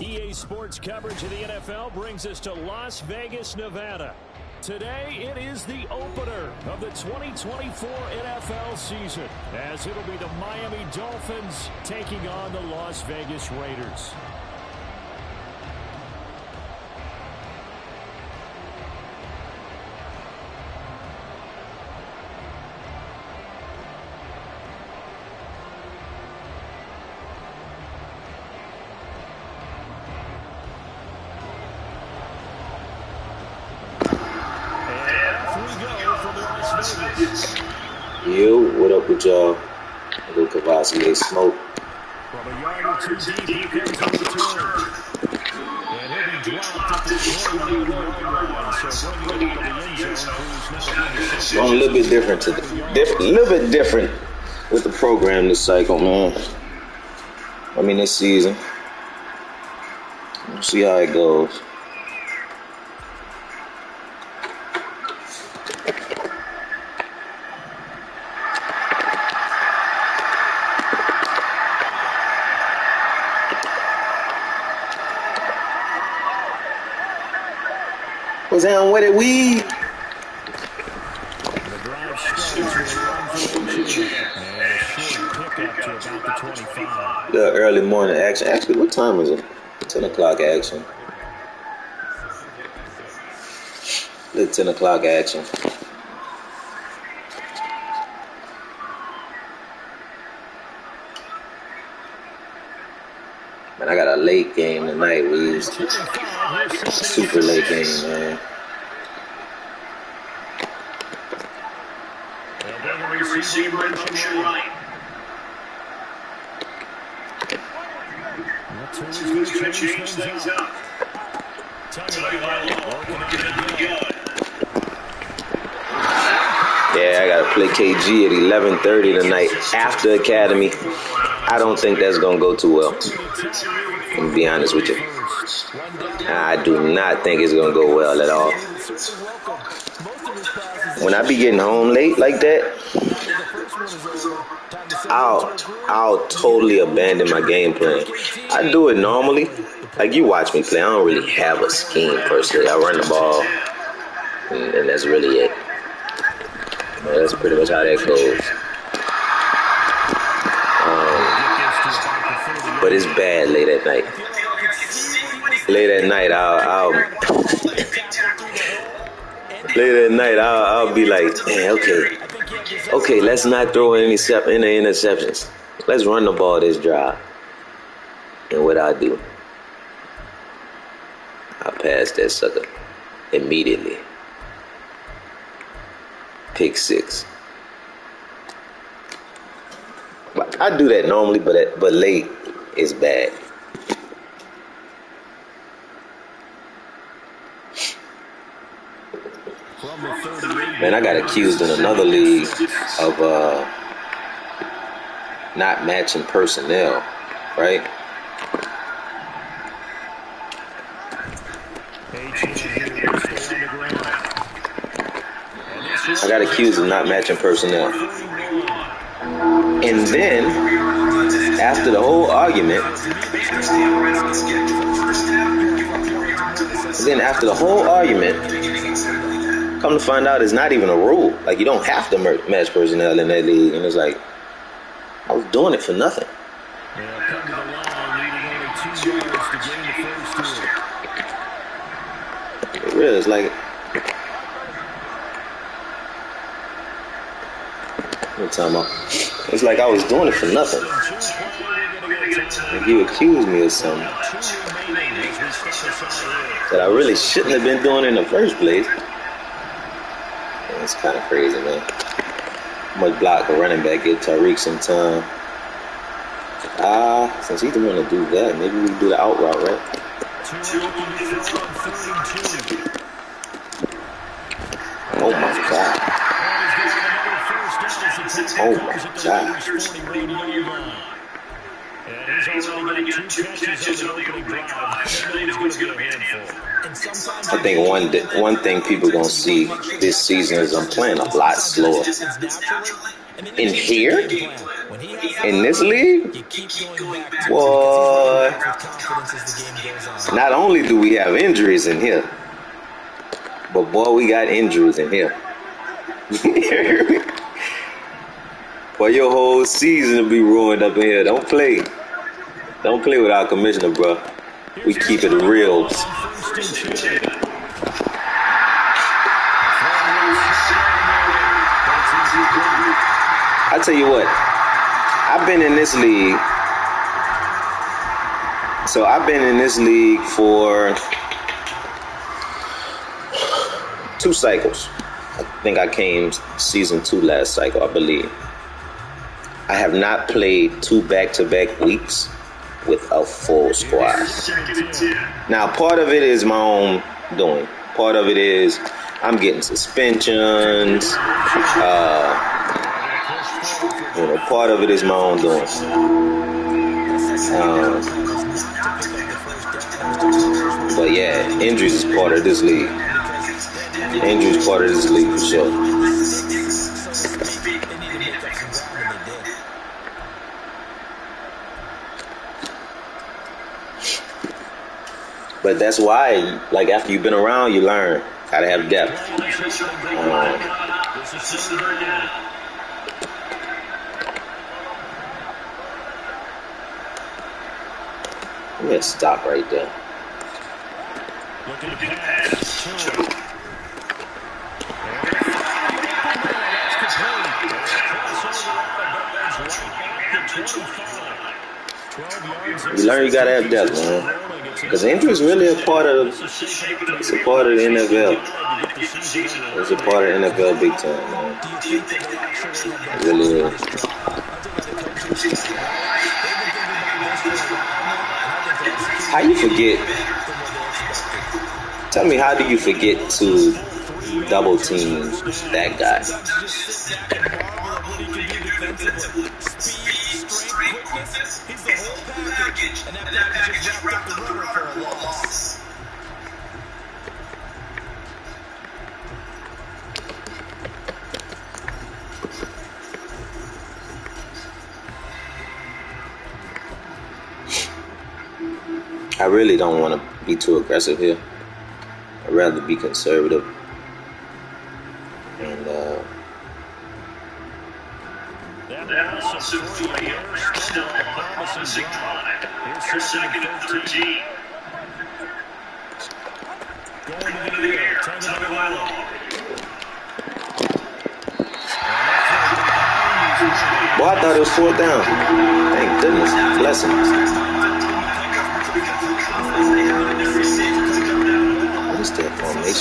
EA Sports coverage of the NFL brings us to Las Vegas, Nevada. Today, it is the opener of the 2024 NFL season, as it'll be the Miami Dolphins taking on the Las Vegas Raiders. Smoke. From a yard or two deep, here comes the return. And he'll be dropped at the 29 yard line. So bringing it into the end zone, who's now in the Going a little bit different to the, diff, a little bit different with the program this cycle, man. I mean this season. We'll see how it goes. Was down with it, we. The drive starts with a run for the two. And a short pickup to about the 25. The early morning action. Actually, what time is it? 10 o'clock action. The 10 o'clock action. Man, I got a late game tonight, we 25, here's Super late game, man. They'll bring a receiver in motion right. Going to change things up. Yeah, I gotta play KG at 11:30 tonight after Academy. I don't think that's gonna go too well. I'm gonna be honest with you. I do not think it's gonna go well at all. When I be getting home late like that, I'll I'll totally abandon my game plan. I do it normally. Like you watch me play, I don't really have a scheme personally. I run the ball, and, and that's really it. That's pretty much how that goes. Um, but it's bad late at night. Late at night, I'll, I'll late at night, I'll, I'll be like, okay, okay, let's not throw any any interceptions. Let's run the ball this drive. And what I do, I pass that sucker immediately. Pick six. I do that normally, but but late is bad. From the 38. Man, I got accused in another league of uh, not matching personnel, right? I got accused of not matching personnel. And then, after the whole argument, then after the whole argument, come to find out it's not even a rule. Like you don't have to mer- match personnel in that league, and it's like I was doing it for nothing. It really is like. What time? It's like I was doing it for nothing. Like you accused me of something that I really shouldn't have been doing in the first place. It's kind of crazy, man. How block a running back get Tyreek some time? Ah, since he's the one to do that, maybe we do the out route, right? Oh my god. Oh my god. He's already got two catches on the opening drive. They know he's going to be a handful. I think one one thing people gonna see this season is I'm playing a lot slower. In here, in this league, boy. Not only do we have injuries in here, but boy, we got injuries in here. boy, your whole season will be ruined up in here. Don't play. Don't play with our commissioner, bro. We keep it real. I tell you what, I've been in this league. So I've been in this league for two cycles. I think I came season two last cycle, I believe. I have not played two back to back weeks with a full squad. Now, part of it is my own doing, part of it is I'm getting suspensions. Uh, you know, part of it is my own doing. Um, but yeah, injuries is part of this league. Injuries part of this league for sure. But that's why, like after you've been around, you learn how to have depth. Um, I'm gonna stop right there. Looking to pass. You learn you gotta have depth, man. Because injury is really a part of it's a part of the NFL. It's a part of the NFL big time, man. Really is. How you forget? Tell me, how do you forget to double team that guy? I really don't want to be too aggressive here. I'd rather be conservative. And uh, that also three yards, still a promising drive. Here's second and 13. Going to the air, 10 to. Well, I thought it was fourth down. Thank goodness. Blessings.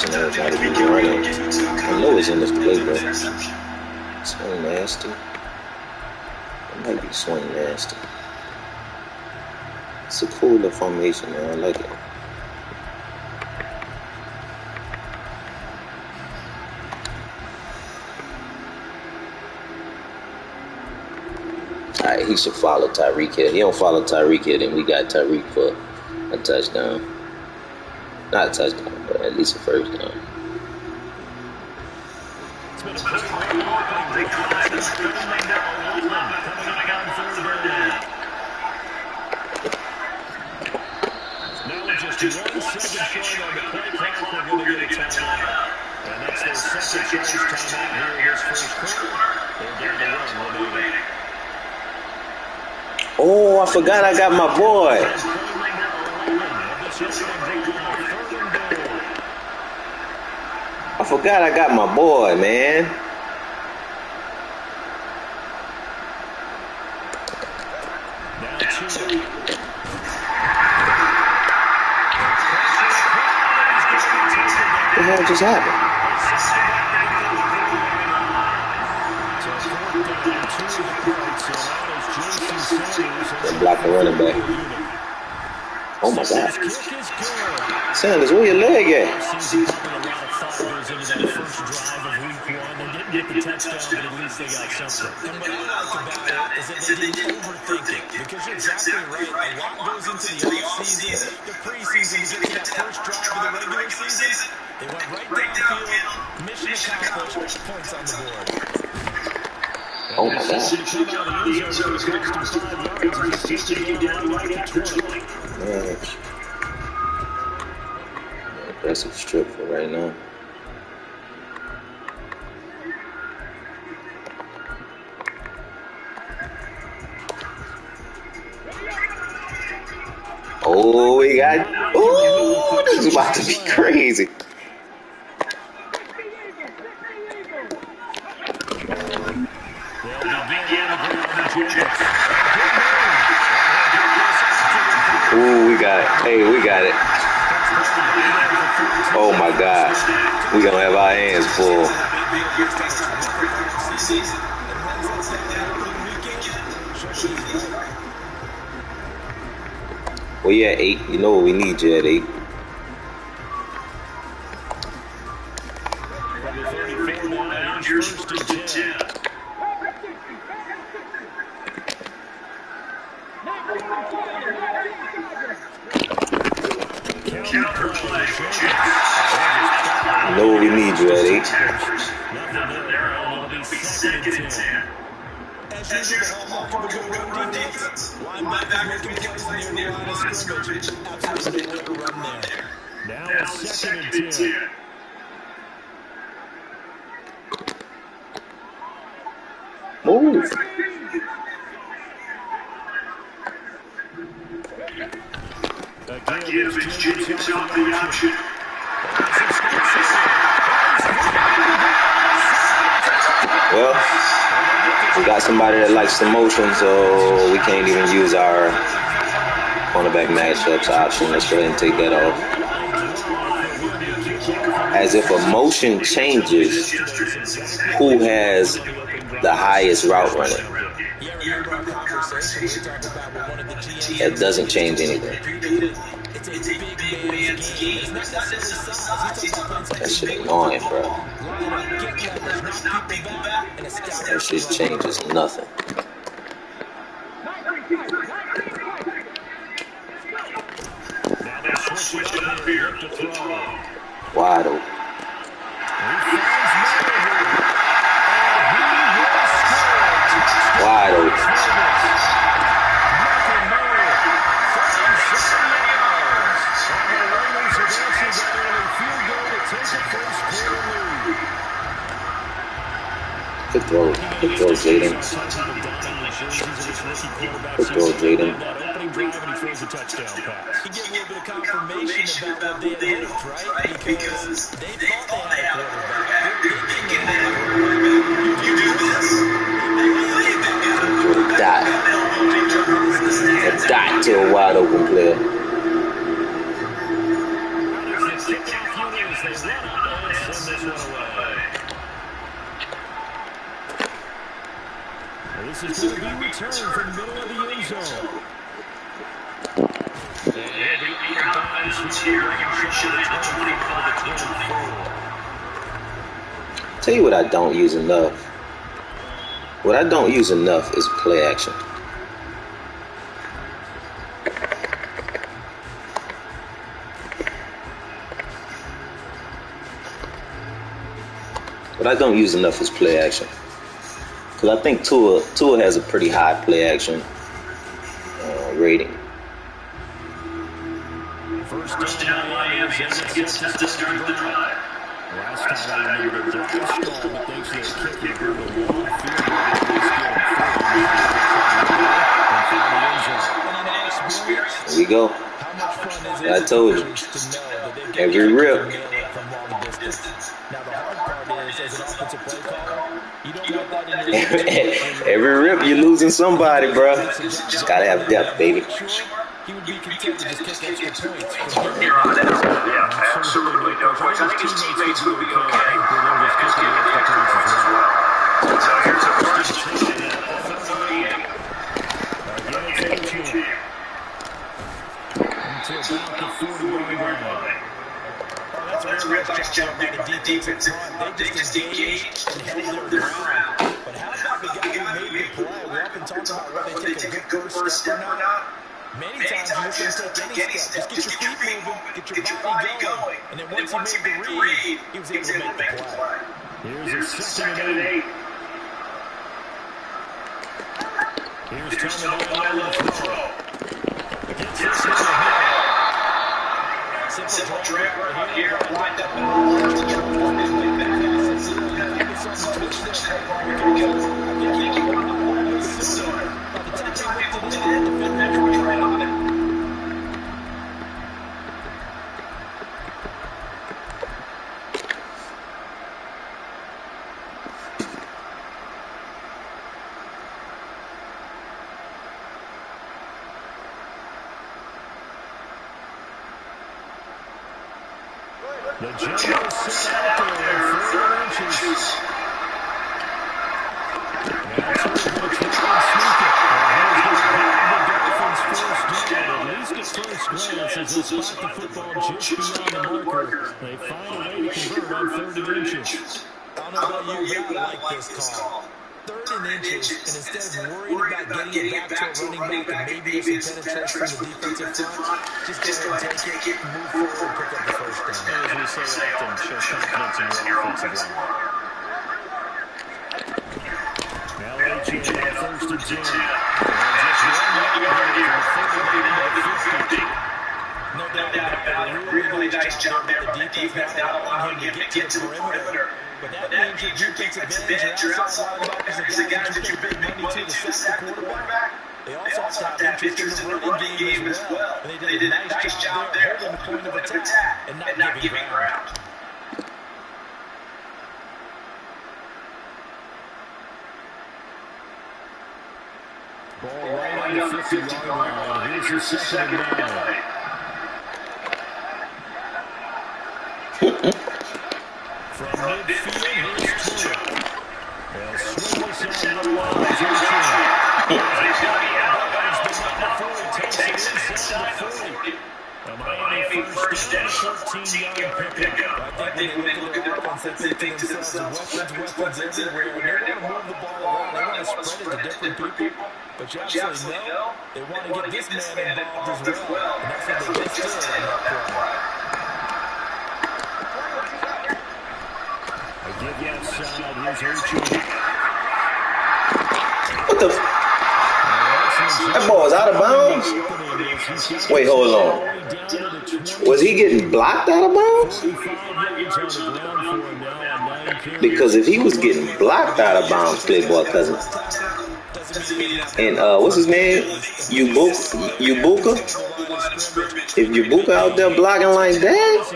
Formation uh, everybody be running? I know it's in this playbook. Swing nasty. It might be swing nasty. It's a cooler formation, man. I like it. Alright, he should follow Tyreek Hill. He don't follow Tyreek Hill, then we got Tyreek for a touchdown. Not a touchdown, at least a first down. just one second on the clock. To get a. And that's their second timeout here in this first quarter. Down. Oh, I forgot I got my boy. Forgot I got my boy, man. What the hell just happened? They block the running back. Oh my God. Sanders, where your leg at? Get the touchdown, but at least they got something. And what I like about it is that they didn't overthink it. Because you're exactly right. A lot goes into the offseason, the preseason, to get to that first drive of the regular season. They went right downfield, mission accomplished, points on the board. Oh my god. Man. Aggressive strip for right now. Oh, we got. Oh, this is about to be crazy. Ooh, we got it. Hey, we got it. Oh my God. We gonna have our hands full. Well, yeah, eight. You know what we need you at eight. Know what we need you at eight. Second and ten. Usual, Hallmark of a run defense. Linebacker making plays near the line of scrimmage. Absolutely a run there. Now Now it's second and ten. Somebody that likes the motion, so we can't even use our cornerback matchups option. Let's go ahead and take that off. As if a motion changes, who has the highest route running? That doesn't change anything. That shit annoying, bro. That. Shit changes nothing. This is going to be returned from the middle of the end zone. And he'll be out here. Should have 25 to 24. Tell you what I don't use enough. What I don't use enough is play action. What I don't use enough is play action. Because I think Tua, Tua has a pretty high play action uh, rating. First down, Miami gets set to start the drive. Last time remember the drive stalled, but thanks to a kick, they grew the long field goal at least getting There we go. How much fun is it I told you. to know that they can Every rip. Every rip, you're losing somebody, bro. Just gotta have depth, baby. He would be content to just kick extra points. Yeah, absolutely no question. I think his teammates will be okay. I think the extra points as well. So here's a first from Miami. To about the 40-yard line. That's a real nice job by the defensive front. They just engaged and held their ground. But how about the guy who made the play? We often talk about whether they take a good first step or not. Many times you just don't take any step. Just get your feet moving, get your body going. And then once he made the read, he was able to make the play. Here's a second and eight. Here's Tillman on the throw. Against this one here. Simple drag right here, lined up in the line to jump on his way back. Here we go. I think he won the ball with Minnesota. By the time he looked at the defender was right on it. The Generals sit out there four inches. Now it's first down. At least at first glance, as they spot the football just beyond the marker, they find a way to convert on third and inches. I don't know about you, but I like this call. Third and inches, and instead of worrying about getting it back to a running back and maybe some penetration from the defensive front, just go ahead and take it, move forward, and pick up the first down. As we say often, show confidence in your offensive line. Now first and ten. And just one yard here from the 50 No doubt about it. Really nice job there by the defense, not allowing him to get to the perimeter. But But that means your defensive advantage, your outside linebackers, the guys that you big money to to sack the quarterback. They also to have interest in the running game as well. They did a nice job there holding the point of attack and not giving ground. Ball right on the 50-yard line. Here's your second and I think when they look at their they think weapons, weapons everywhere. Want to move the ball around, they want to spread it to different people. But you absolutely know they want to get this man involved as well. And that's what they just did on why. I Give the outside. Here's What the? That ball is out of bounds. Wait, hold on. Was he getting blocked out of bounds? Because if he was getting blocked out of bounds, Playboy cousin, and uh, what's his name? Yubuka. Yubuka. If Yubuka out there blocking like that,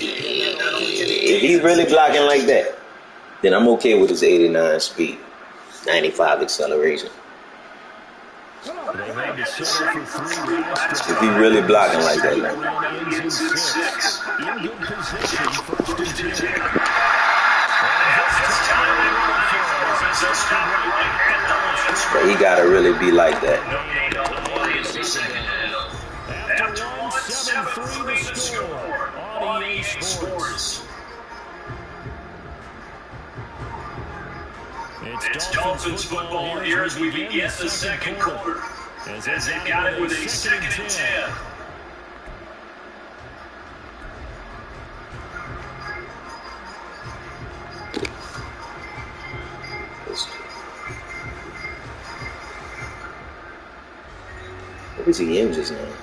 if he really blocking like that, then I'm okay with his 89 speed, 95 acceleration. If he really blocking like that, man. But he gotta really be like that. After one, 7-3 the score on EA Sports. It's Dolphins football here as we begin the second quarter. As they've got it with a second and ten. What was he in just now?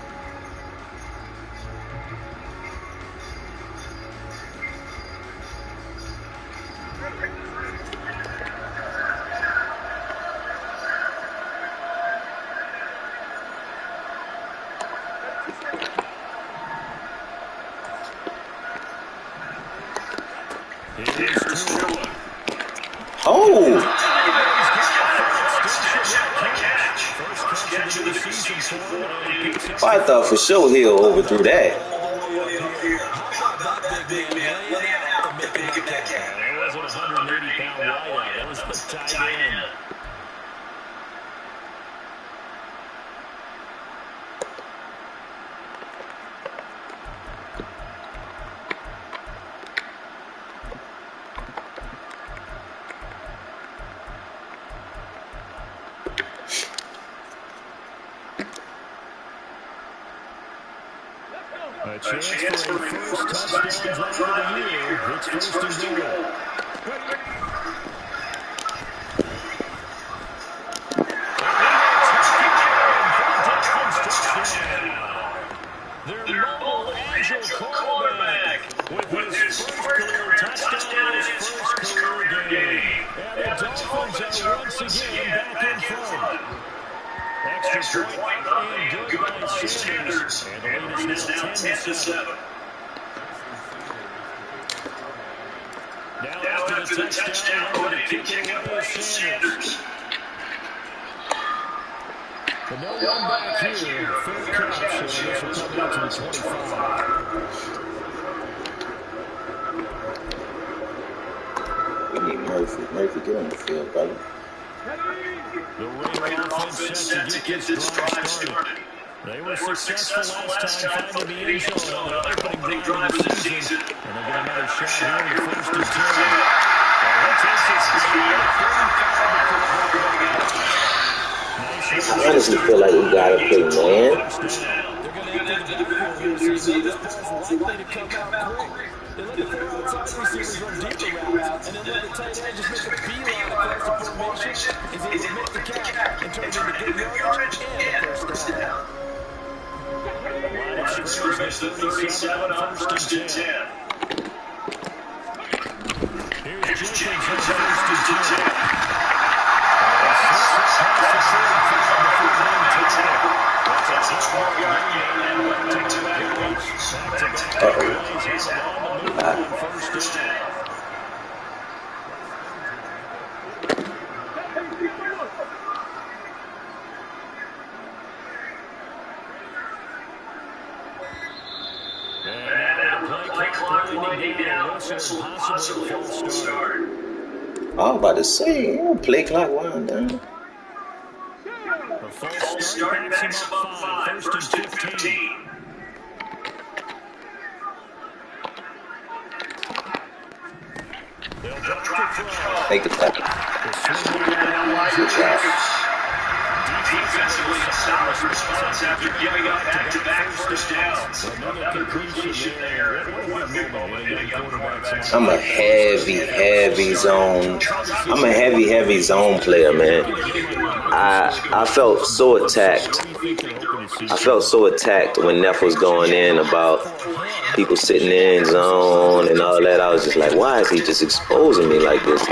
Sure he'll overthrew that. That wasn't a 180-pound wideout. That was the tight end. And the once again back in front. Extra point and good by Sanders. And the lead is now 10 to 7. Now after the touchdown, going to kick it away is Sanders. But no one back here. Fair catch. So this will come out to the 25. Murphy. Murphy, get on the field, brother. The Raider offense set to get this drive started. They were successful last time finding the end zone on the opening drive of the season. And they'll get another shot here in the first and ten. I honestly feel like we gotta play man. They're going to enter the backfield here, so this pass is likely to come out quick. They let the four outside receivers run deeper routes, and then let the tight end just make a beeline across the formation. He's able to the catch and turn it into good yardage and first down. Scrimmage, the 37 on first and 10. Here's Jenkins on first and 10. I was about to say, don't play clock wind down. False start backs him five, first and 15. They'll drop to throw. Make. The job. Defensively, a solid response after giving up back-to-back first downs. Another completion there. What a big moment in young quarterbacks. I'm a heavy, heavy zone. I'm a heavy, heavy zone player, man. I I felt so attacked. I felt so attacked when Neff was going in about people sitting in zone and all that. I was just like, why is he just exposing me like this?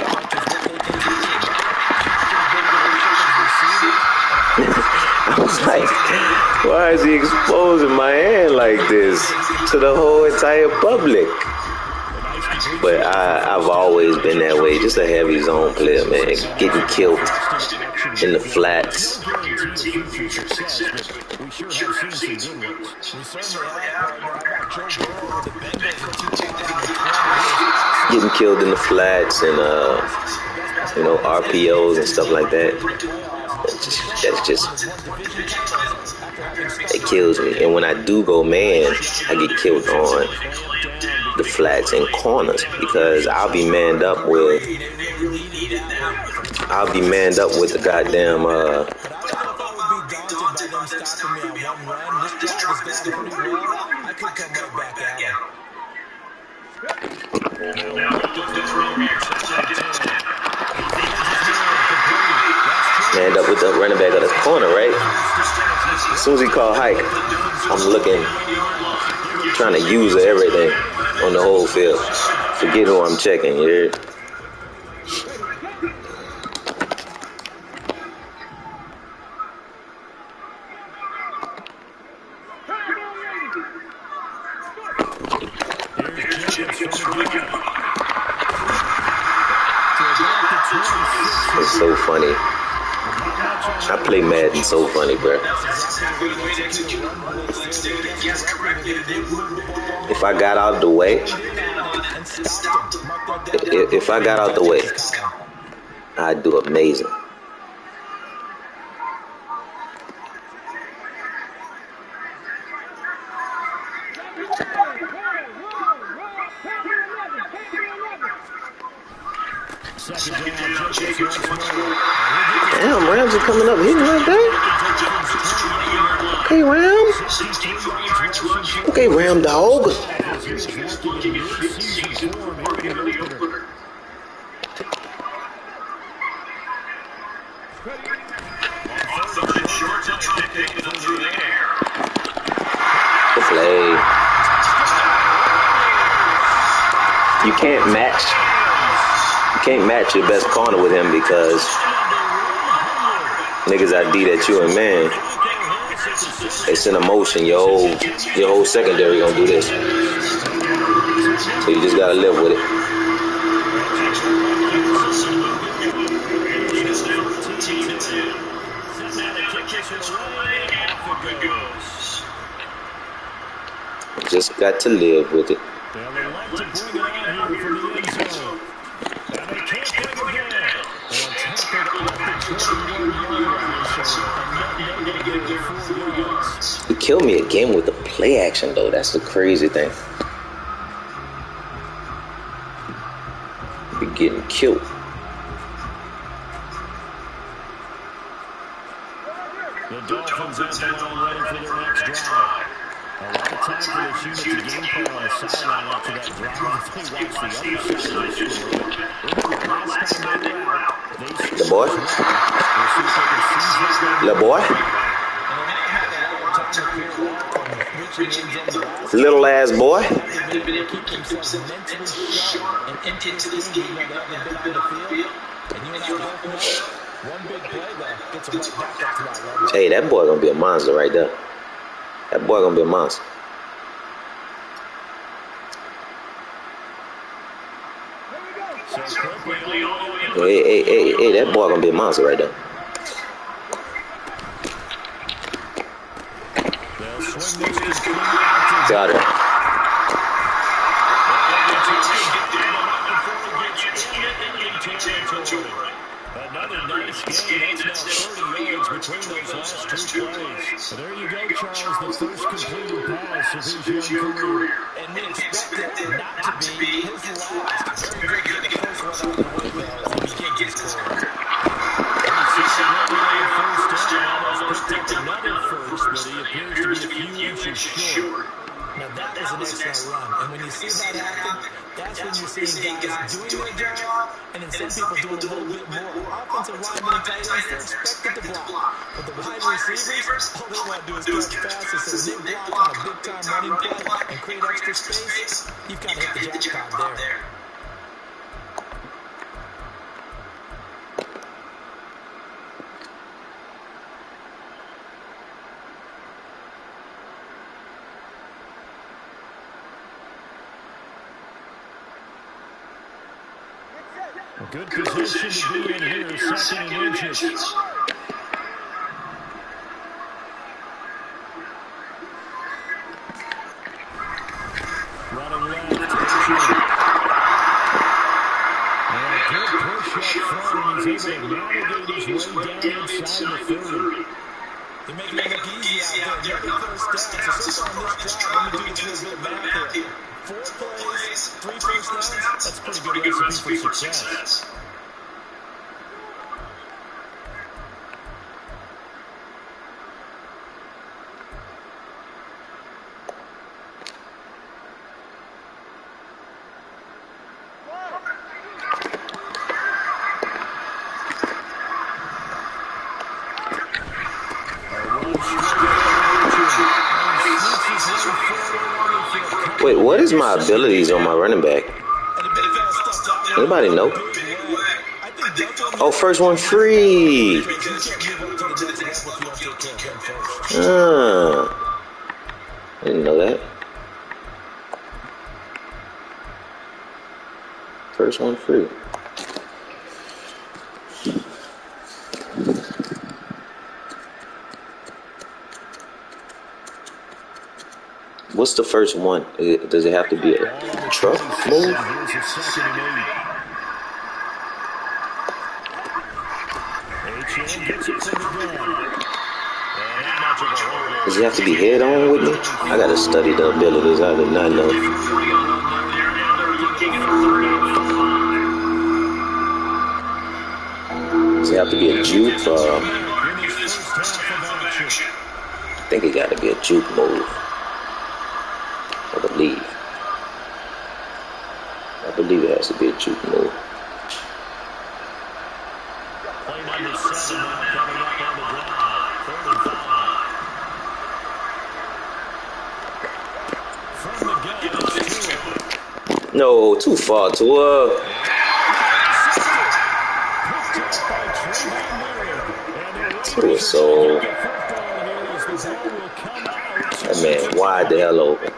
Was like, why is he exposing my hand like this to the whole entire public? But I, I've always been that way, just a heavy zone player, man. Getting killed in the flats. We sure have seen some good ones. We certainly have, partner. How about Joe Burrow with the Bengals in 2020? Getting killed in the flats and uh, you know RPOs and stuff like that. Just, that's just it kills me. And when I do go man, I get killed on the flats and corners because I'll be manned up with I'll be manned up with the goddamn uh I don't know if I would be daunted by them stopping me on one run. This drive is going pretty well. I could come right back out. Manned up with the running back of the corner, right? As soon as he called hike, I'm looking, trying to use everything on the whole field. Forget who I'm checking, hear? It's so funny. I play Madden so funny, bro. If I got out the way, if, I got out the way, I'd do amazing. Damn, Rams are coming up hitting like that. Okay, Ram. Okay, Ram dog. Flag. you can't match can't match your best corner with him because niggas ID that you and man. It's in emotion. Your whole your whole secondary gonna do this. So you just gotta live with it. Just got to live with it. Killed me again with the play action though. That's the crazy thing. Be getting killed. The Dolphins at the line ready for their next drive. A lot of time for this unit to game plan on the sideline after that drive. They watch the other side of the score, remember last time they were out, they The boy? We'll see if they can seize that Little boy? Little ass boy? They've been able to keep themselves mentally sharp and into this game. You know, they've been on the field. And you and I both know one big play though gets them right back up to that level. Hey, that boy gonna be a monster right there. That boy gonna be a monster. So quickly all the way up. Hey, hey, hey, hey, that boy gonna be a monster right there. They'll swing this to King Got it. Another nice game. That's now 30 yards between those last two plays. So there you go, Charles. The first completed pass of his young career. And we expect it not to be his last. Very good seeing guys doing their job and then some people doing a little bit more. Offensive linemen and tight ends, they're expected to block. But the wide receivers, all they want to do is catch passes. So they block on a big-time running play and create extra space, you've got to hit the jackpot there. Good position to be in here, second and inches. Running left, Adrian. And a good push up front, and he's able to navigate his way down inside the 30. They're making it easy out there. Another first down. So on this drive, let me do a little bit math here. Four plays, three first downs. That's pretty good recipe for success. Abilities on my running back? Anybody know? Oh, first one free. Ah, I didn't know that. First one free. What's the first one? Does it have to be a truck move? Does it have to be head on with me? I gotta study the abilities. I did not know. Does it have to be a juke? Uh. I think it got to be a juke move. I believe. I believe it has to be a juke move. Play number seven coming up No, too far, Tua. Tua, so. That man wide the hell open.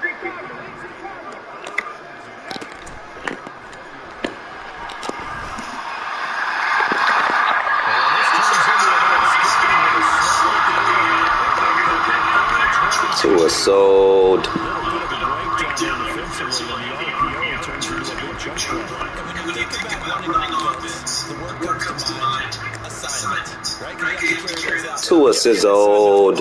is old.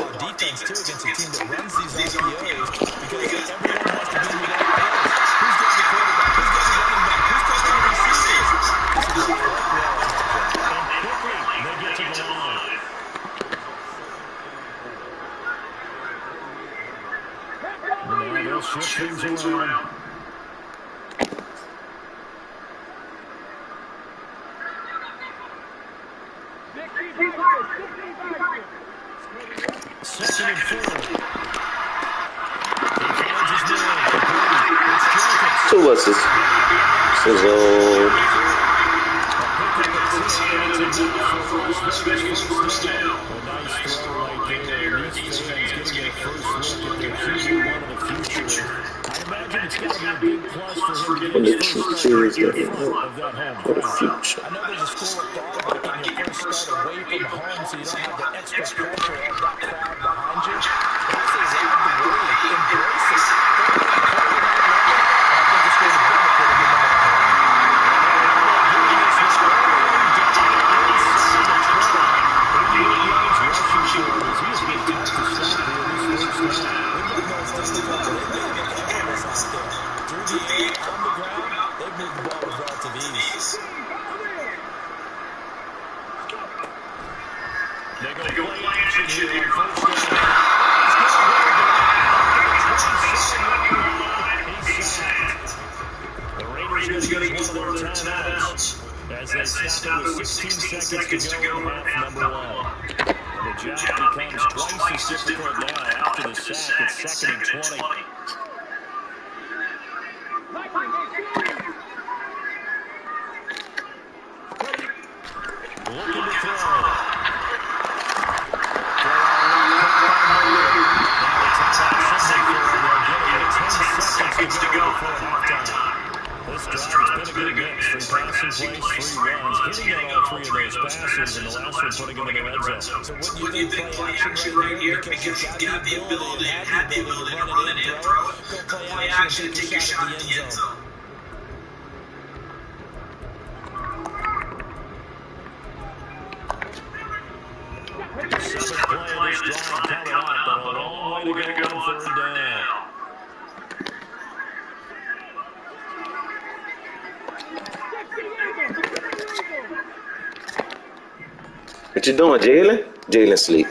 you doing, Jalen? Jalen sleep.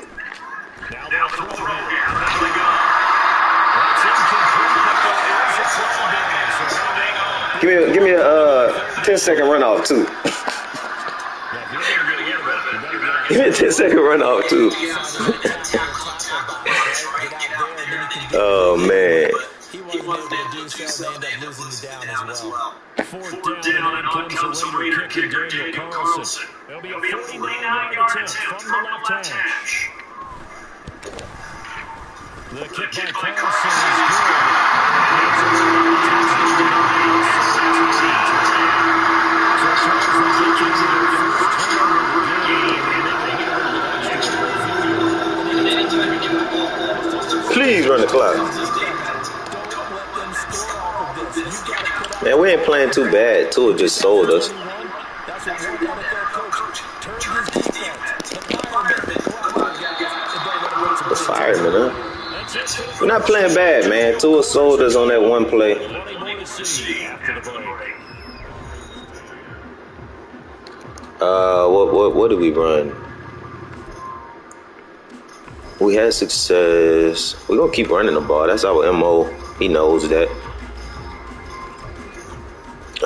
Give me a, give me a uh, 10 second runoff too. give me a 10 second runoff too. oh man. Four down down, and on comes the Raider kicker, Daniel Carlson. It'll be a 49-yard attempt from the left hash. The kick by Carlson is good. too bad. Tua just sold us. The fireman, huh? We're not playing bad, man. Tua sold us on that one play. Uh, what what what did we run? We had success. We're gonna keep running the ball. That's our MO. He knows that.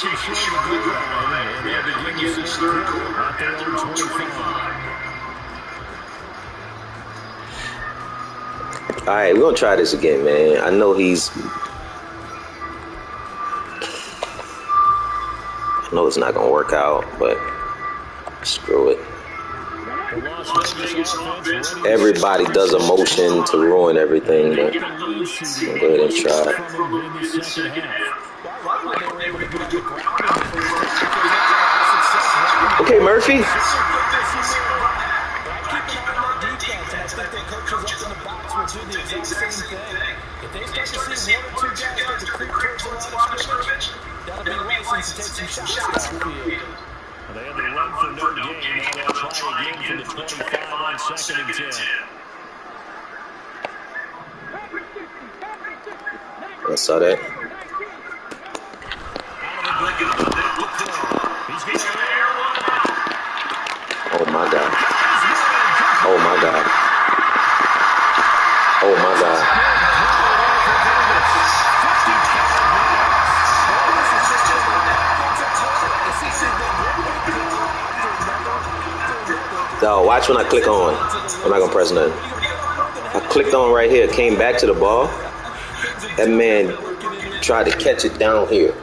taken short the goal line, and they'll begin the third quarter at their own 25. All right, we're gonna try this again, man. I know he's. I know it's not gonna work out, but screw it. Everybody does a motion to ruin everything, but to lead CD. go ahead and try. From them in the second half. Okay, Murphy. They had the run for no they'll try again from the 25 on second and 10. I saw that. Oh my god. Oh my god. Oh my god. Dog, watch when I click on. I'm not gonna press nothing. I clicked on right here, came back to the ball. That man tried to catch it down here.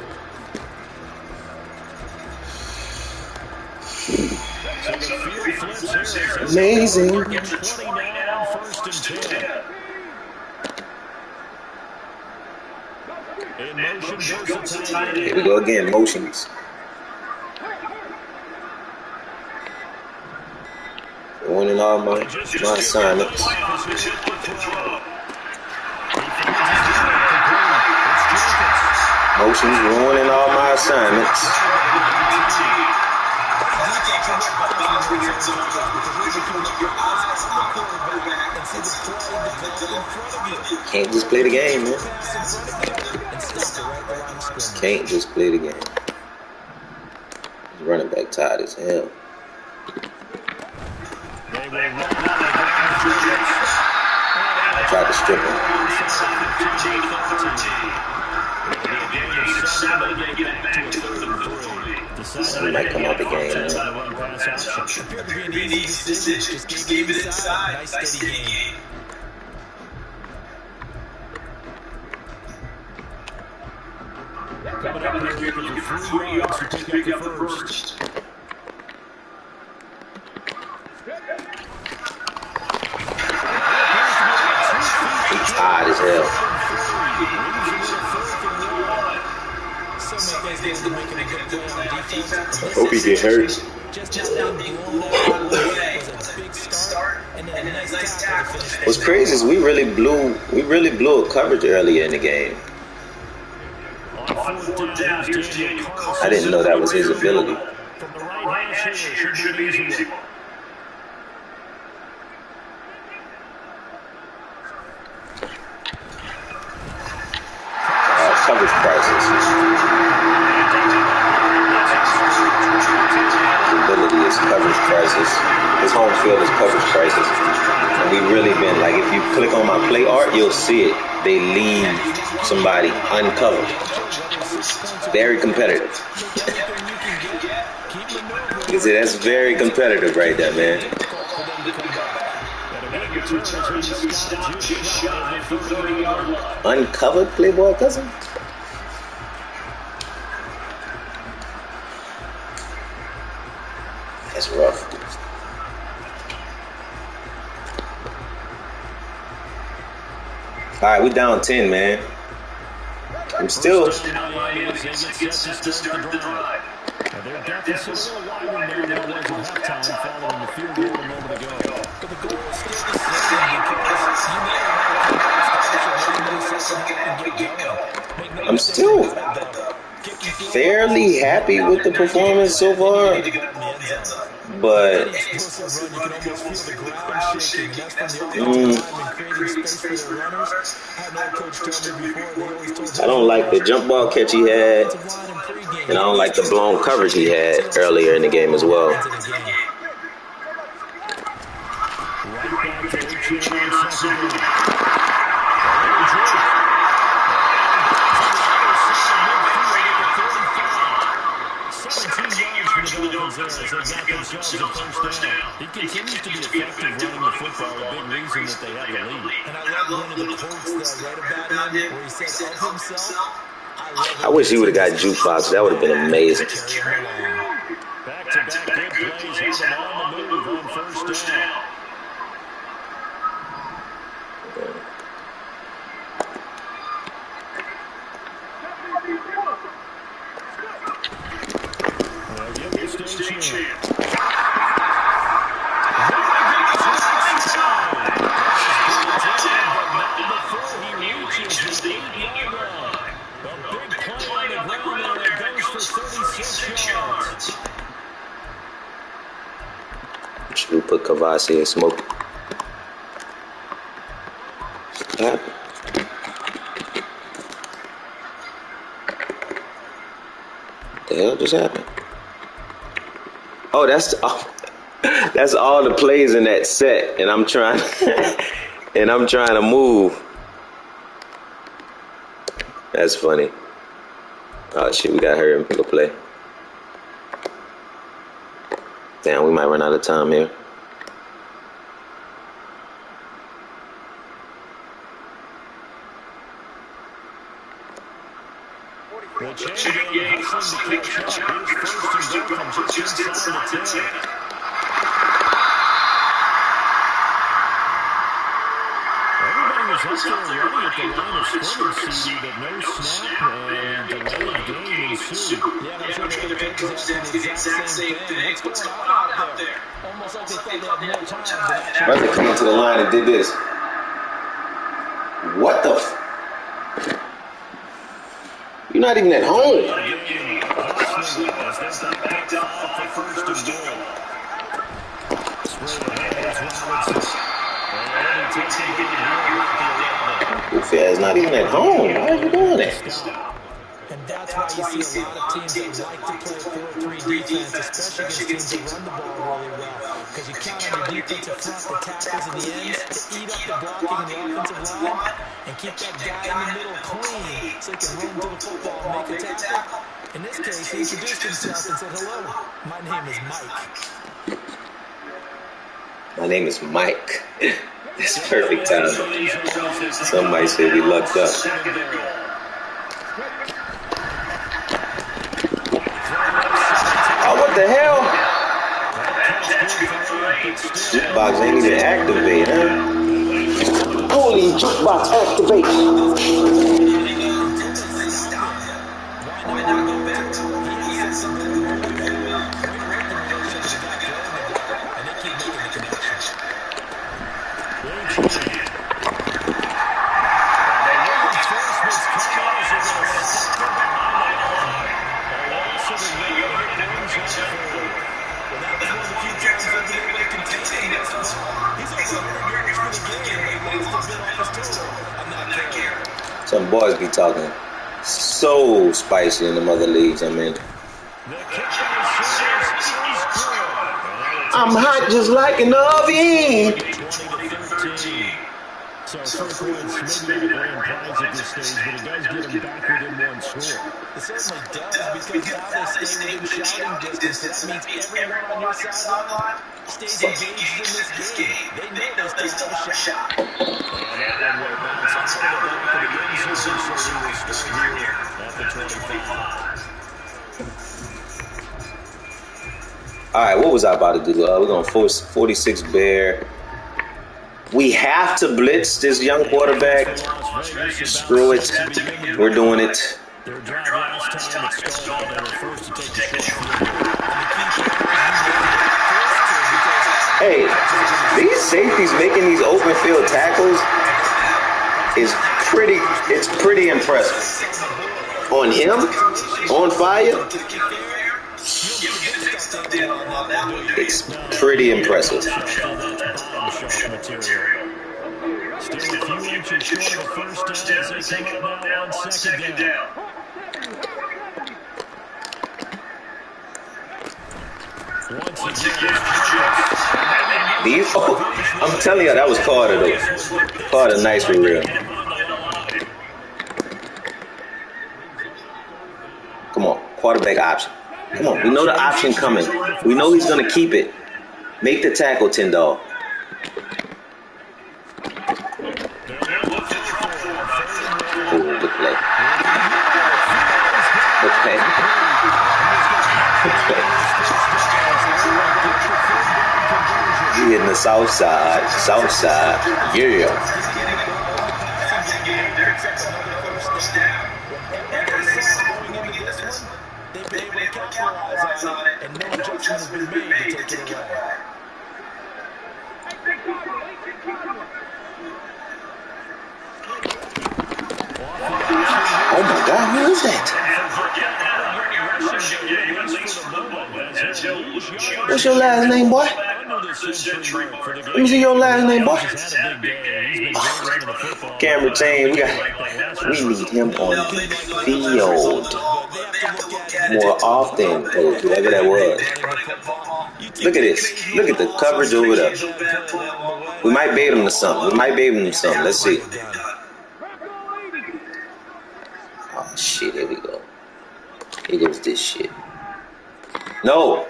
Tight Here we go again, motions. Winning all my, my assignments. Motions ruining all my assignments. Can't just play the game, man. Can't just play the game. His running back tired as hell. They will run out of Tried to strip him. He might come out the game. Man. Appeared to be an easy decision. Just gave it inside. Nice steady game. Coming up looking for three yards to pick up the first. A nice tackle to finish. What's crazy is we really blew we really blew a coverage earlier in the game. On fourth down, here's Daniel Carlson. I didn't know that was his ability. Is coverage. His home field is coverage crisis. And we really been like if you click on my play art, you'll see it. They leave somebody uncovered. Very competitive. You see, that's very competitive right there, man. Uncovered Playboy cousin? All right, we down 10, man. I'm still. I'm still. fairly happy with the performance so far, but feel shaking. That's the offensive linemen creating space for their runners. I had coach tell me before, they always told I don't like the jump ball catch he had, offensive line in pregame. and I don't like the blown coverage he had earlier in the game as well. Into the game. Right back to Etienne on second down. He continues to be effective running the football, a big reason that they have the lead. And I love one of the quotes that I read about him where he said of himself, I I wish he would have got jukebox. That would have been amazing. carry him along. Back-to-back good plays, have on the move on first down. Well, give me state champ. Put Kavasi and smoke? What? The hell just happened? Oh, that's oh, that's all the plays in that set, and I'm trying and I'm trying to move. That's funny. Oh shit, we got her and pick a play. Damn, we might run out of time here. Well, Chandler hustling to catch up. Here's first and goal from just inside the 10. Everybody was up there running at the line of scrimmage, CD, but no snap and delayed game ensued. Yeah, and I'm sure the other coaches asking the exact same thing. What's going on out there? Almost like they thought they had more time than actually. Came to the line and did this. What the? F- You're not even at home. At the 11. Goofy ass not even at home. Why are you doing that? And that's why you see a lot of teams that like to play 4-3 defense, especially against teams that run the ball really well. Because you count on your defensive front, the tackles and the ends, to eat up the blocking and the offensive line, and keep that guy in the middle clean so he can run to the football and make a tackle. In this case, he introduced himself and said, hello, my name is Mike. My name is Mike. That's perfect time. Somebody say we lucked up. Oh, what the hell? Jukebox ain't even activate, huh? Holy jukebox activate. Talking so spicy in the mother leagues I'm in. I'm hot just like an oven. So first points, maybe not a grand prize at this stage, but it does get them back within one score. It certainly does because now they stay within shouting distance. That means everyone on your sideline stays engaged in this game. They know they still have a shot. And that one will bounce out of the back of the end zone, so we will start here at the 25. All right, what was I about to do? Uh, we're going to force 46 Bear. We have to blitz this young quarterback. Screw it. We're doing it. Hey, these safeties making these open field tackles is pretty. It's pretty impressive. On him? On fire? It's pretty impressive. Still a few inches first they on second down. Again, These, oh, I'm telling you, that was Carter though. Carter, nice for real. Come on, quarterback option. Come on, we know the option coming. We know he's gonna keep it. Make the tackle, Tyndall. Oh, play. He in the south side, south side. Yeah. Has been made to take it away. Oh my God, who is that? What's your last name, boy? Let me see your last name, boy. Cameron James, we got, we need him on the field more often, coach, whatever that was. Look at this. Look at the coverage over there. We might bait him to something. We might bait him to something. Let's see. Oh shit, here we go. Here goes this shit. No.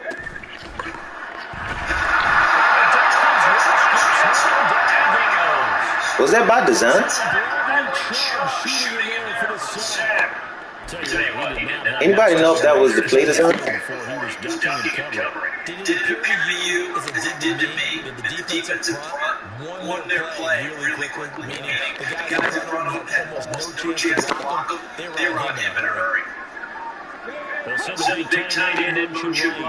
Was that by design? Anybody know if that was the play design? Did it appear to you as it did to me that the defensive front won their play really quickly? Meaning the guys in front of them had no chance to block them. They were on him in a hurry. Big tight end in.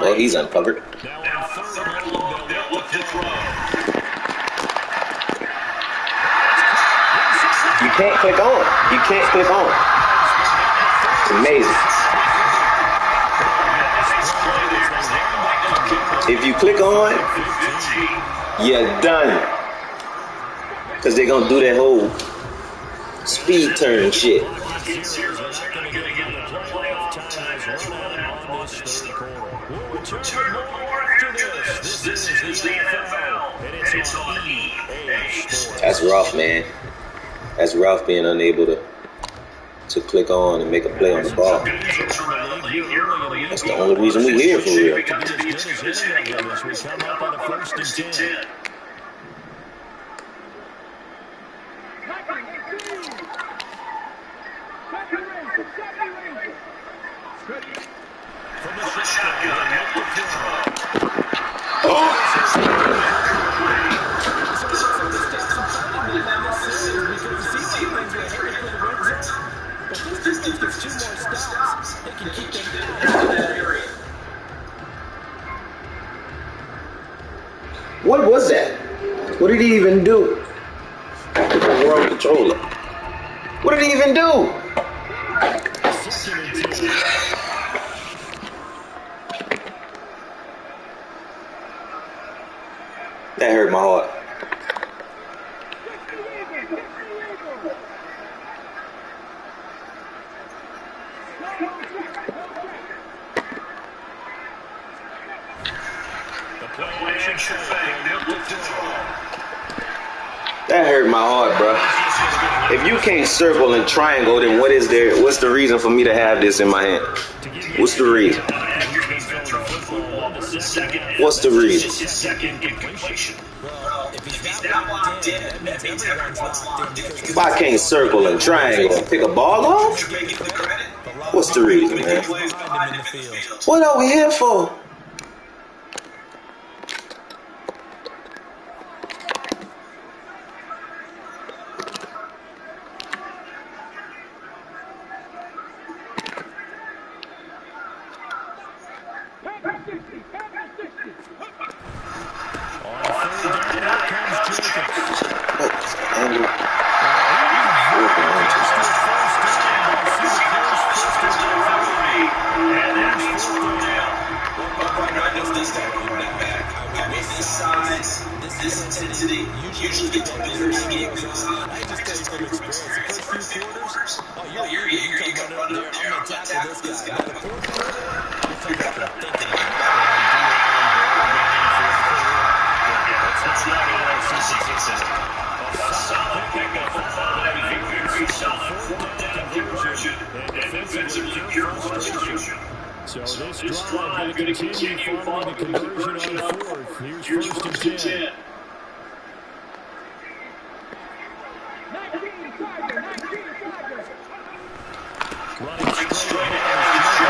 Well, he's uncovered. Now third and long, they'll look to throw. You can't click on. You can't click on. It's amazing. If you click on, you're done. Because they're to do that whole speed turn shit. That's rough, man. That's rough being unable to to click on and make a play on the ball. That's the only reason we're here for real. We What was that? What did he even do? World controller. What did he even do? Triangle, then what is there? What's the reason for me to have this in my hand? What's the reason? What's the reason? If I can't circle and triangle and pick a ball off, what's the reason, man? What are we here for? So this drive going to continue following the conversion on fourth. Here's first and ten.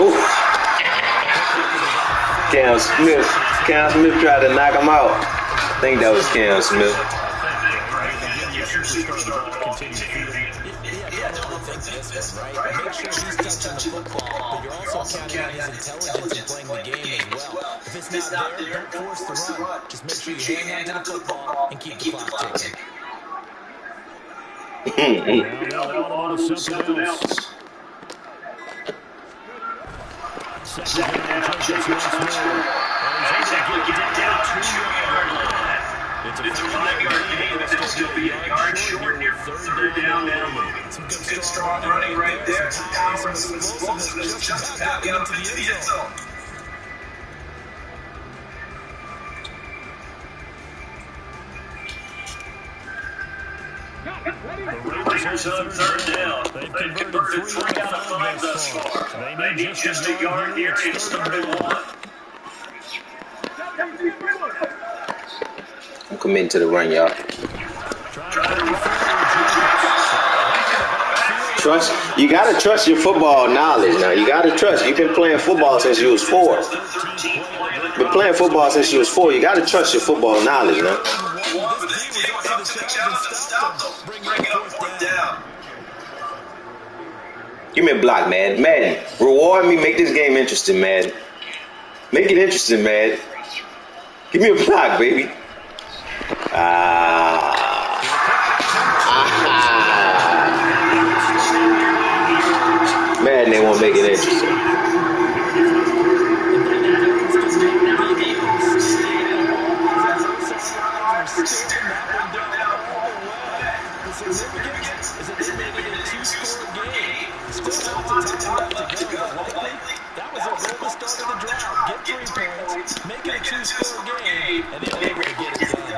Ooh. Cam Smith. Cam Smith tried to knock him out. I think that was Cam Smith. You're also his intelligence playing the game as well. If it's not there, don't force the run. Just make sure you hang on to the football and keep the clock ticking. Now something else. Second down, Jacobs once more. And he's able to get down to the two-yard line. It's a It's a five-yard gain, but it'll still be a yard short near third down and. Some good strong running right there. Some power, some explosiveness just about getting up into the end zone. Raiders on third down. They've converted three out of five thus far. They need just a yard here. It's third and one. I'm committing to the run, y'all. Trust. You gotta trust your football knowledge now. You gotta trust. You've been playing football since you was four. Been playing football since you was four. You gotta trust your football knowledge now. Me a block, man. Madden, reward me. Make this game interesting, man. Make it interesting, man. Give me a block, baby. Ah. Madden, they won't make it interesting. That was their goal start of the drive. Get three points, make it a two-score game, and then they to get it. And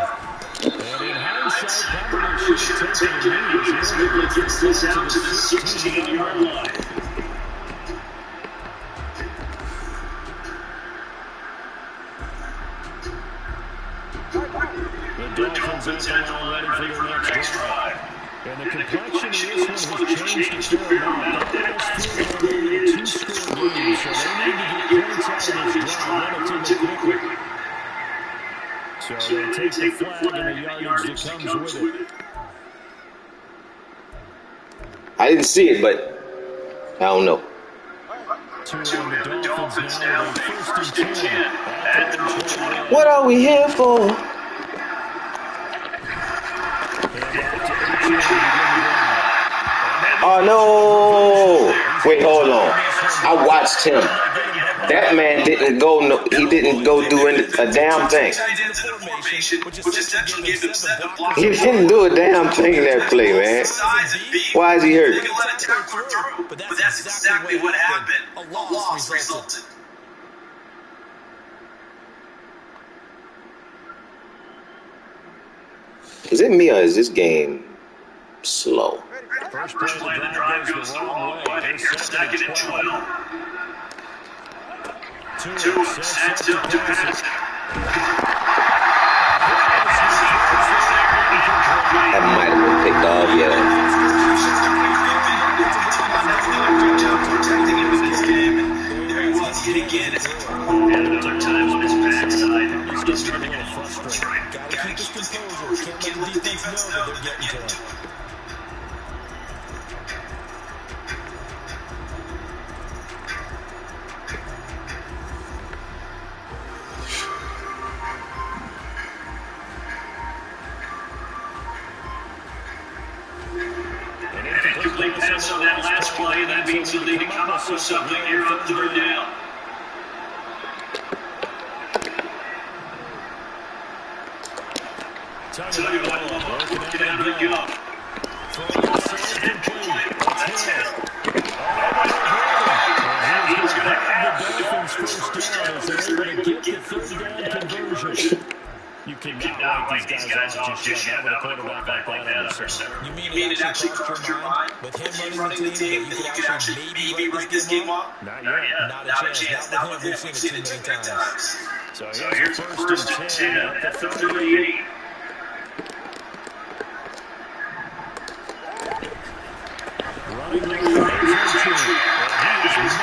able this out to the 16-yard line. The for next drive. And the complexion this one has changed a fair amount. The last few a two-score so they need to get points out of this drive. So they take the flag and the yardage that comes with it. I didn't see it, but I don't know. Two on the Dolphins now. They first and ten. At their own 21. What are we here for? Oh no! Wait, hold on. I watched him. That man didn't go. No, he didn't go do any, a damn thing. He didn't do a damn thing in that play, man. Why is he hurt? but that's exactly what happened. A loss resulted. Is it me or is this game slow? First play the drive goes the wrong way. Here's second and 12. Tua sets to pass. That might have been picked off, yeah. And another time. He's to. Gotta keep his composure. Can't let the defense know that they're getting to him. Pass on that last play. That means he'll need to come up with something here on third down. Tell you what, working out of the gun. These just yet, not with a quarterback like that under center. You mean it actually crossed your mind with him running the team that you could actually maybe write this game off? Not Not yet. yet. Not a chance. Not with him. We've seen it too many times. So So here's here's the the first and 10 10 at the 38. 38. Running the plays into it. And he is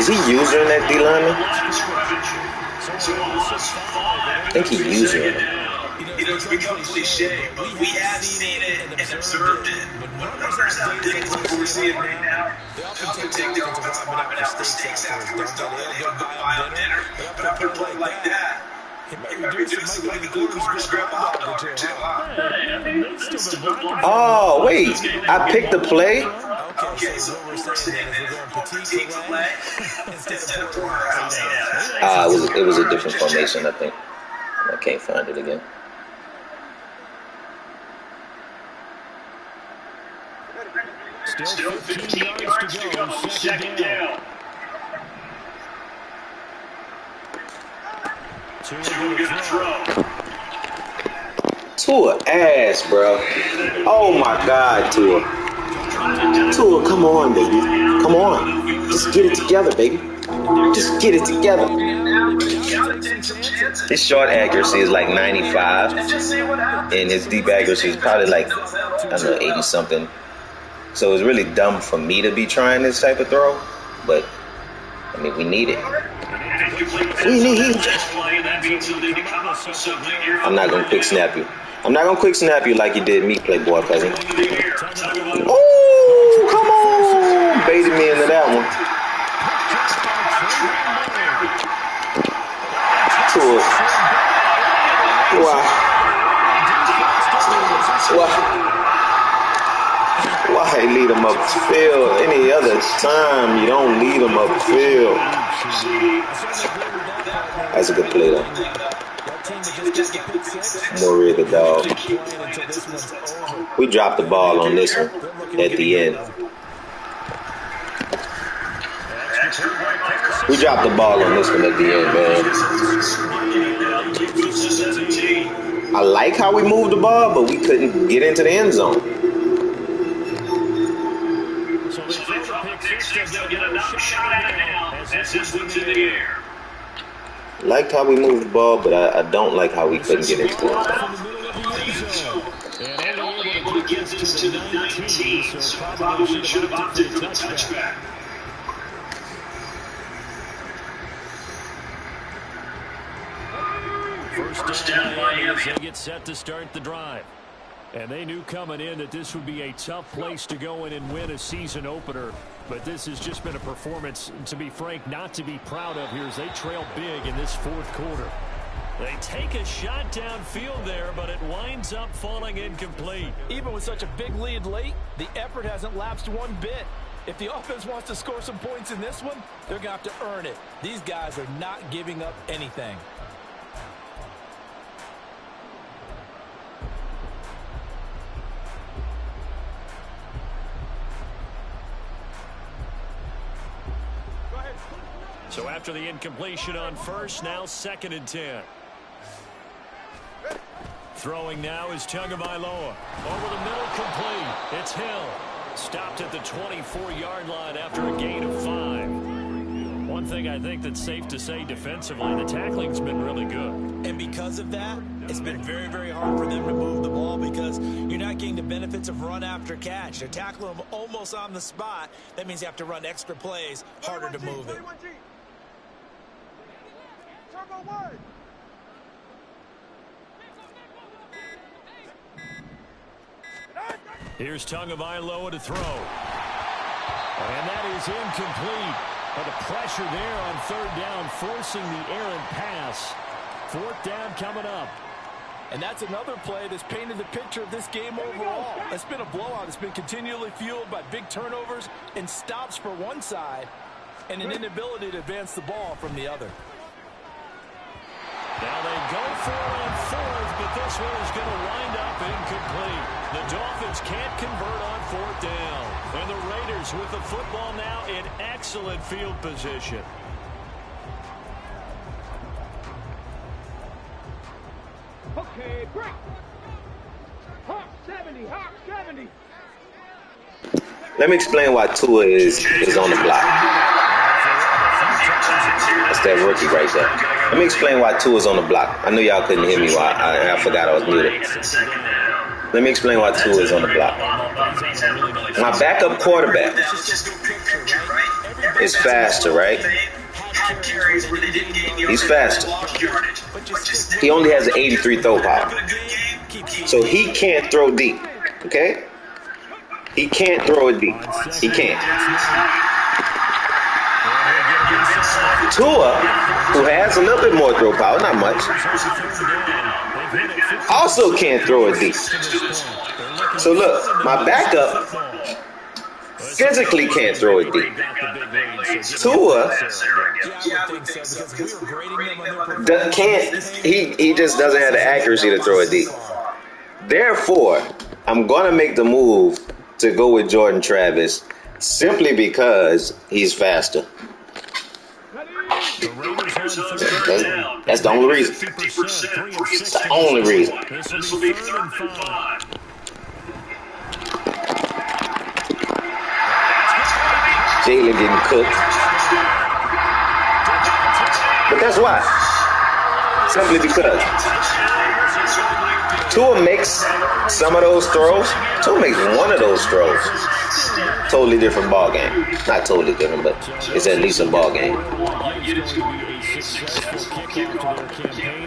Is he using that D lineman? Line of scrimmage. So on us five. I think he using him. You know, it's become cliche, but we have seen it and observed it. When runners have things like we're seeing right now, they often take their offensive linemen out for steaks afterwards, don't they? They'll go buy them dinner, but after a play like that, it may reduce it, might go to the corners, grab a hot dog or two, huh? Oh, wait. I picked the play? Okay, so what we're saying is we're petite filet instead of porterhouse. Ah, it was it was a different formation, I think. I can't find it again. Still Still 15 yards to go. Second down. Two Two are going going to to throw. throw. Tua ass, bro. Oh my God, Tua. Tua, come on, baby. Come on. Just get it together, baby. Just get it together. His short accuracy is like 95, and his deep accuracy is probably like, I don't know, 80 something. So it's really dumb for me to be trying this type of throw, but I mean, we need it. We need pass play, and that means he'll need to come up with something here. I'm not gonna quick snap you. I'm not gonna quick snap you like you did me, Playboy cousin. In the air. Tagovailoa. Oh, come on! Baited me into that one. Tua. Why? Why? Why lead him upfield? Any other time you don't lead him upfield. That's a good play though. Got the dog. We dropped the ball on this one at the end. We dropped the ball on this one at the end, man. Moves to 17. I like how we moved the ball, but we couldn't get into the end zone. This one's in the air. Liked how we moved the ball, but I, I don't like how we couldn't get into the end zone. From the middle of the end zone. And And only only able to get this to the 19, so probably should have opted for the touchback. First down Miami. They get set to start the drive. And they knew coming in that this would be a tough place to go in and win a season opener. But this has just been a performance, to be frank, not to be proud of here as they trail big in this fourth quarter. They take a shot downfield there, but it winds up falling incomplete. Even with such a big lead late, the effort hasn't lapsed one bit. If the offense wants to score some points in this one, they're going to have to earn it. These guys are not giving up anything. So after the incompletion on first, now second and ten. Throwing now is Tagovailoa. Over the middle, complete. It's Hill. Stopped at the 24-yard line after a gain of five. One thing I think that's safe to say defensively, the tackling's been really good. And because of that, it's been very, very hard for them to move the ball because you're not getting the benefits of run after catch. They're tackling them almost on the spot. That means you have to run extra plays, harder to move it. Here's Tagovailoa to throw. And that is incomplete. But the pressure there on third down, forcing the errant pass. Fourth down coming up. And that's another play that's painted the picture of this game overall. It's been a blowout. It's been continually fueled by big turnovers and stops for one side and an inability to advance the ball from the other. Now they go for it on fourth, but this one is going to wind up incomplete. The Dolphins can't convert on fourth down. And the Raiders with the football now in excellent field position. Okay, hot seventy, hot seventy. Let me explain why Tua is is on the block. That's that rookie right there. Let me explain why Tua is on the block. I knew y'all couldn't hear me. Why I, I forgot I was muted. Let me explain why Tua is on the block. My backup quarterback is faster, right? He's faster. He only has an 83 throw power. So he can't throw deep. Okay? He can't throw it deep. He can't. Tua, who has a little bit more throw power, not much, also can't throw it deep. So look, my backup physically can't throw it deep. Tua can't. He he just doesn't have the accuracy to throw it deep. Therefore, I'm gonna make the move to go with Jordan Travis simply because he's faster. That's, that's the only reason. That's the only reason. This will be third and five. Jalen getting cooked. But that's why. Simply because. Tua makes some of those throws. Tua makes one of those throws. Totally different ball game. Not totally different, but it's at least a ball game.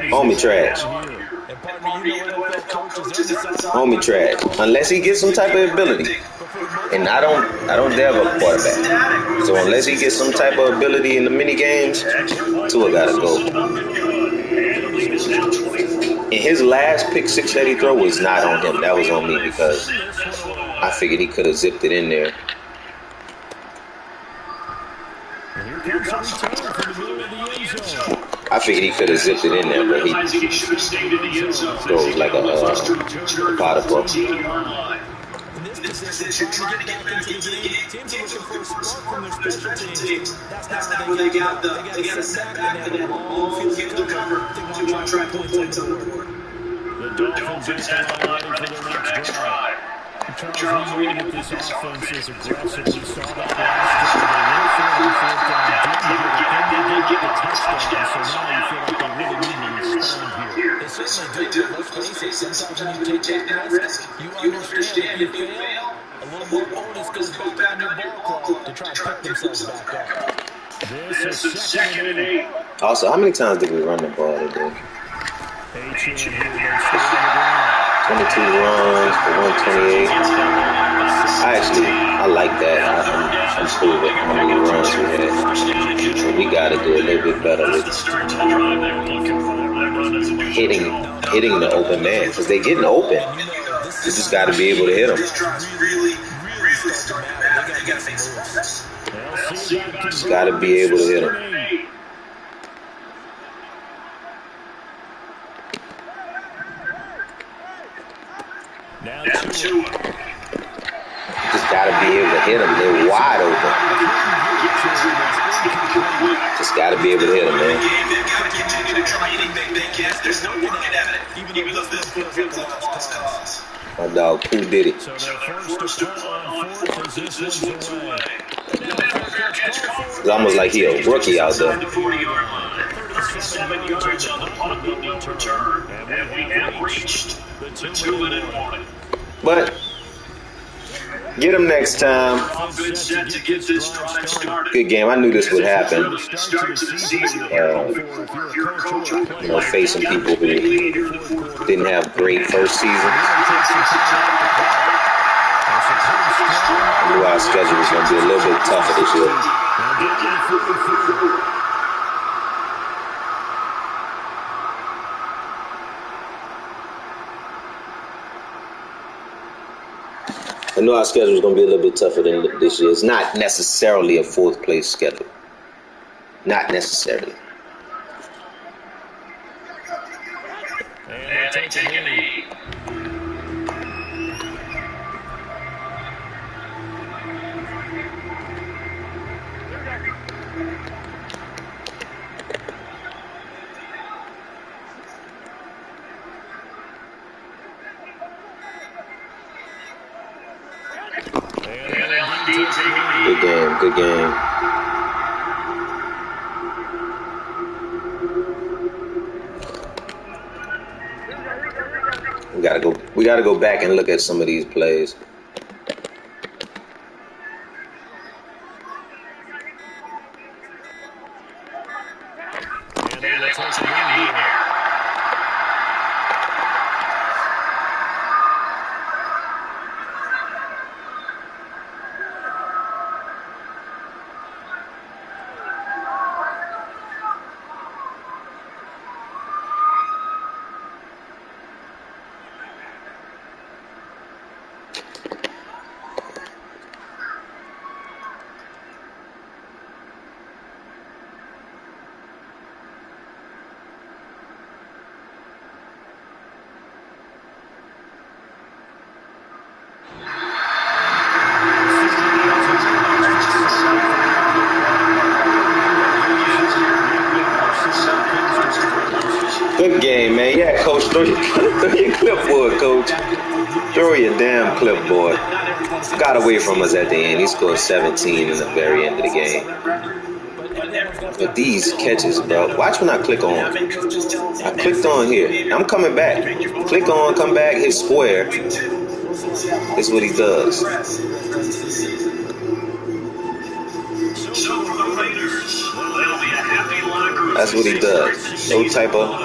Homie trash. Homie trash. Unless he gets some type of ability. And I don't I don't dare a quarterback. So unless he gets some type of ability in the mini games, Tua gotta go. And his last pick six that he throw was not on him. That was on me because I figured he could have zipped it in there. I figured he could have zipped it in there, but he throws like a, uh, get back into the game. Teams are looking for spark teams. That's not where they got the to cover. To points on the board. The Dolphins have to line for their next drive. Charles, we knew that this offense is aggressive. We saw that last year. They went for it on fourth down, didn't get it, then they did get the touchdown. So now you feel like they really need to respond here. They certainly do. Let's face it. Sometimes when you take that risk, you understand if you fail, a little more onus goes back on your ball club to try and pick themselves back up. This is second and eight. Also, how many times did we run the ball today? H.N. 22 runs for 128. I actually, I like that. I, I'm, I'm cool with how many runs we had. But we got to do a little bit better with hitting hitting the open man because they getting open. You just got to be able to hit them. Just got to be able to hit them. Now Now two. two. Just got to be able to hit them. They're wide open. Just got to be able to hit them, man. Game, they've got to continue to try anything they can. There's no looking at it, even though this feels like a lost cause. My dog, who did it? So they're forced to punt on fourth as this one's away. It's almost like he a rookie out there. The 40 yard line. 37 yards on the punt return. And we have reached the two minute one. But get him next time. Good set to get this drive started. Good game. I knew this would happen. Start to the season. Uh, you know, facing people who didn't have great first seasons. I knew our schedule was going to be a little bit tougher this year. I knew our schedule was going to be a little bit tougher than this year. It's not necessarily a fourth place schedule. Not necessarily. Go. Back and look at some of these plays. And they will take it in here. Good game, man. Yeah, coach. Throw your, throw your clipboard, coach. Throw your damn clipboard. Got from us at the end. He scored 17 in the very end of the game. But these catches, bro. Watch when I click on. I clicked on here. I'm coming back. Click on, come back, hit square. This is what he does. That's what he does. No type of.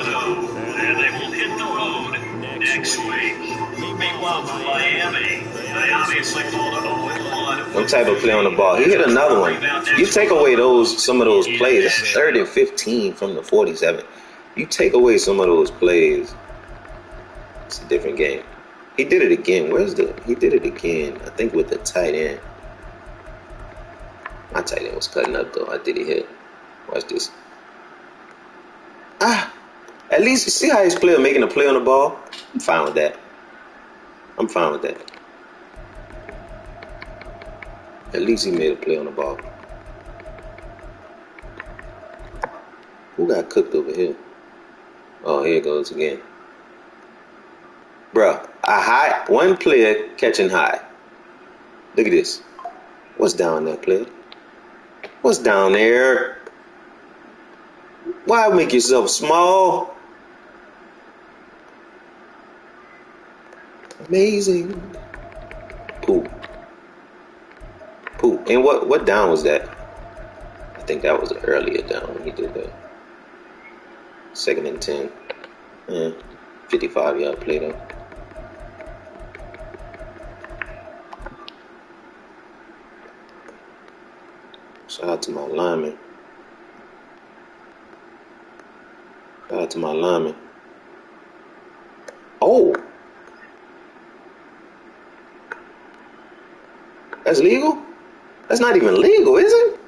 0-1. Type of play on the ball. He hit another one. You take away those some of those plays. Third and 15 from the 47. You take away some of those plays. It's a different game. He did it again. Where's the? He did it again. I think with the tight end. My tight end was cutting up though. I did he hit. Watch this. Ah, at least see how his player making a play on the ball. I'm fine with that. I'm fine with that. At least he made a play on the ball. Who got cooked over here? Oh, here it goes again. Bruh, a high one player catching high. Look at this. What's down there, player? What's down there? Why make yourself small? Amazing. Poop. Poop. And what what down was that? I think that was an earlier down when he did that. Second and ten. Yeah. 55 yard play though. Shout out to my lineman. Shout out to my lineman. Oh! That's legal? That's not even legal, is it?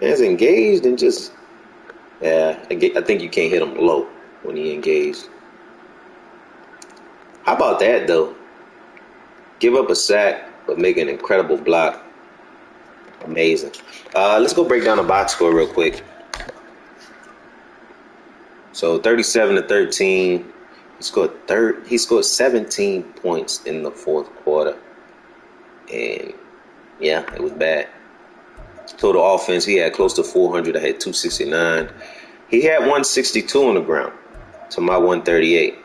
Man's engaged and just. Yeah, I, get, I think you can't hit him low when he engaged. How about that, though? Give up a sack, but make an incredible block. Amazing. Uh, let's go break down the box score real quick. So 37 to 13. He scored third. He scored 17 points in the fourth quarter, and yeah, it was bad. Total offense, he had close to 400. I had 269. He had 162 on the ground to my 138.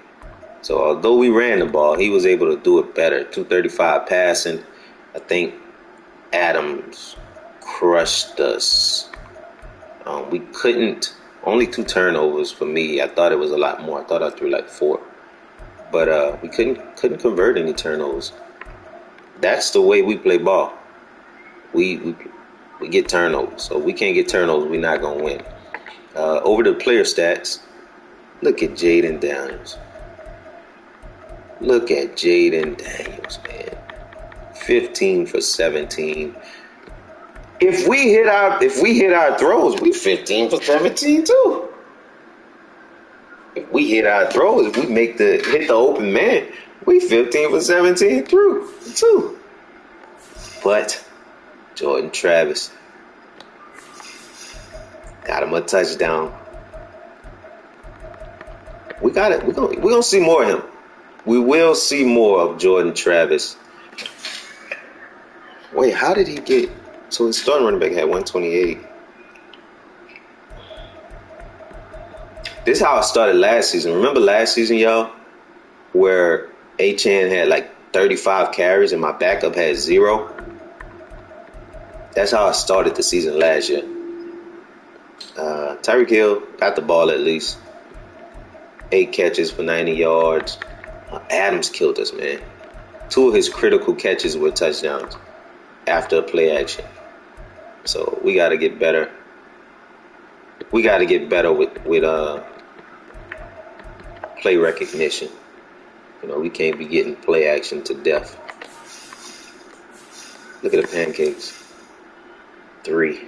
So although we ran the ball, he was able to do it better. 235 passing. I think Adams crushed us. Um, we couldn't. Only two turnovers for me. I thought it was a lot more. I thought I threw like four, but uh, we couldn't couldn't convert any turnovers. That's the way we play ball. We we, we get turnovers. So we can't get turnovers, we're not gonna win. Uh, over the player stats. Look at Jayden Daniels. Look at Jayden Daniels, man. 15 for 17. If we hit our if we hit our throws, we 15 for 17 too. If we hit our throws, we make the hit the open man, we 15 for 17 through too. But Jordan Travis got him a touchdown. We got it. We're gonna we're gonna see more of him. We will see more of Jordan Travis. Wait, how did he get? So his starting running back had 128. This is how it started last season. Remember last season, y'all, where Achane had like 35 carries and my backup had zero. That's how I started the season last year. Uh, Tyreek Hill got the ball at least. Eight catches for 90 yards. Uh, Adams killed us, man. Two of his critical catches were touchdowns after a play action. So we got to get better. We got to get better with with uh, play recognition. You know, we can't be getting play action to death. Look at the pancakes. Three.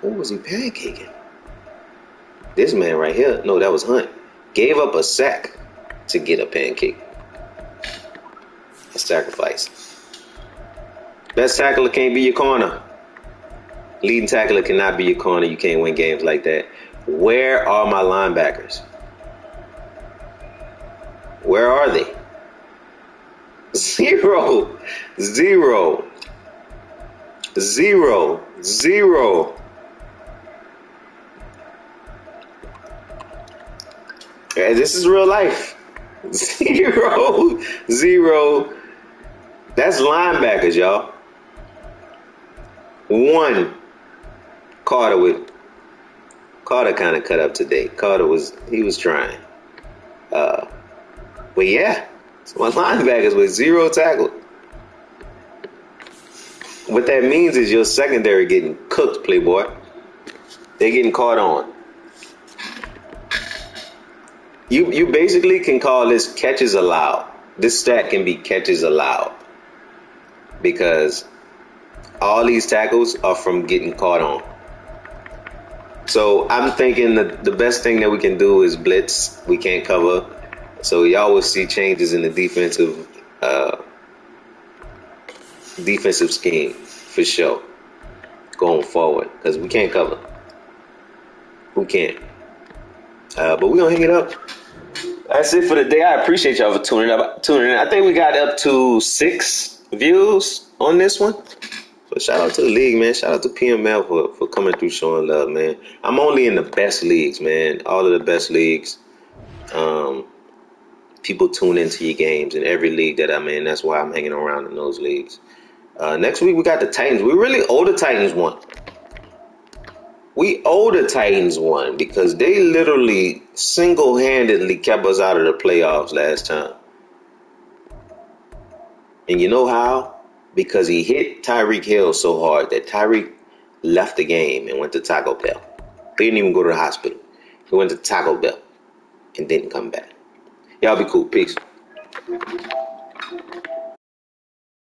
Who was he pancaking? This man right here. No, that was Hunt. Gave up a sack to get a pancake. A sacrifice. Best tackler can't be your corner. Leading tackler cannot be your corner. You can't win games like that. Where are my linebackers? Where are they? Zero. Zero. Zero. Zero. And this is real life. Zero. Zero. That's linebackers, y'all. One. Carter with Carter kind of cut up today. Carter was he was trying. Uh, but yeah, so my linebackers with zero tackle. What that means is your secondary getting cooked, Playboy. They're getting caught on. You you basically can call this catches allowed. This stat can be catches allowed because all these tackles are from getting caught on. So I'm thinking that the best thing that we can do is blitz. We can't cover. So y'all will see changes in the defensive uh, defensive scheme for sure going forward because we can't cover. We can't. Uh, but we're gonna hang it up. That's it for the day. I appreciate y'all for tuning up. Tuning in. I think we got up to six views on this one. So shout out to the league, man. Shout out to PML for, for coming through showing love, man. I'm only in the best leagues, man. All of the best leagues. Um, people tune into your games in every league that I'm in. That's why I'm hanging around in those leagues. Uh, next week we got the Titans. We really owe the Titans one. We owe the Titans one because they literally single-handedly kept us out of the playoffs last time. And you know how? Because he hit Tyreek Hill so hard that Tyreek left the game and went to Taco Bell. He didn't even go to the hospital. He went to Taco Bell and didn't come back. Y'all be cool. Peace.